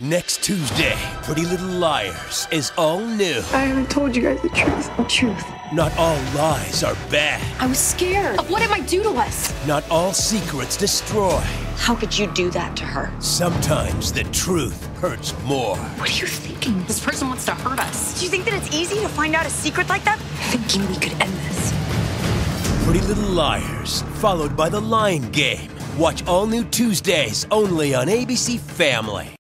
Next Tuesday, Pretty Little Liars is all new. I haven't told you guys the truth. The truth? Not all lies are bad. I was scared of what it might do to us. Not all secrets destroy. How could you do that to her? Sometimes the truth hurts more. What are you thinking? This person wants to hurt us. Do you think that it's easy to find out a secret like that? Thinking we could end this. Pretty Little Liars, followed by The Lying Game. Watch all new Tuesdays only on ABC Family.